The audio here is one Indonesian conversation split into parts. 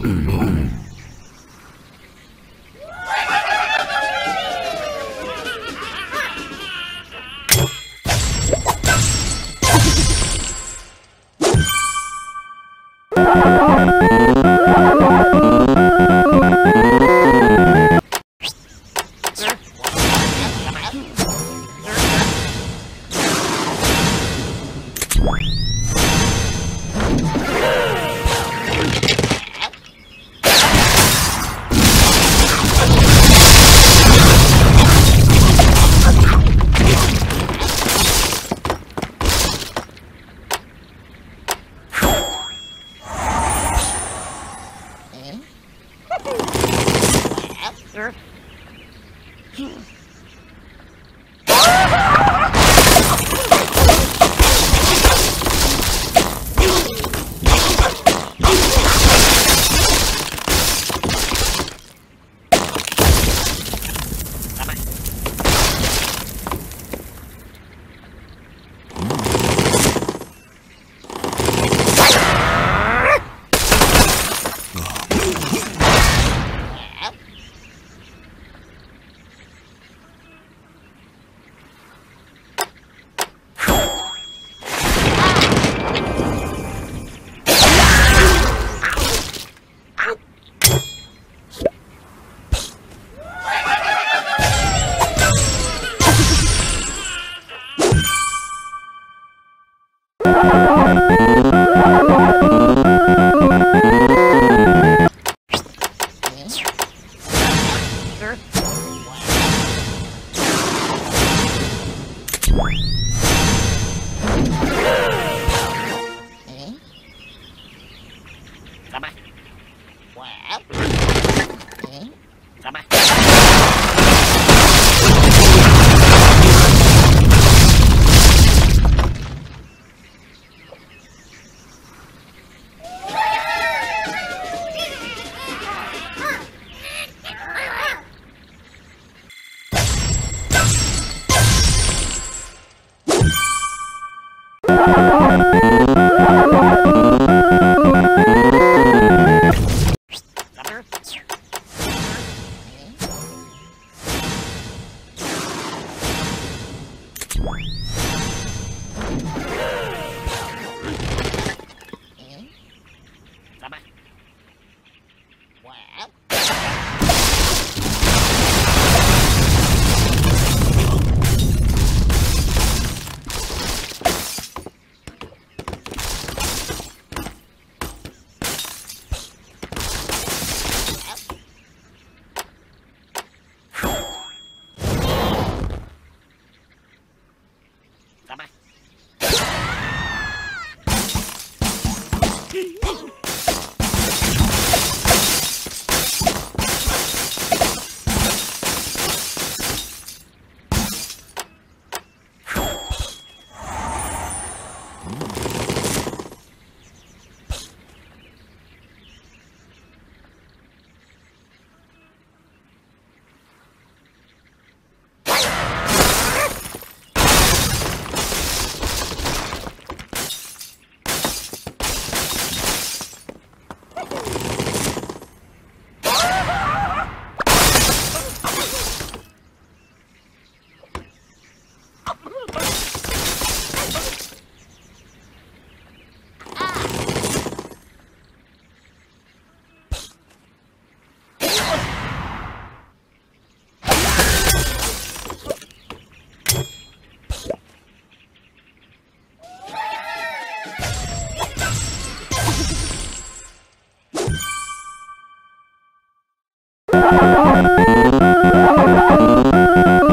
Bye. sir. Thank you.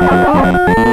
¡Gracias!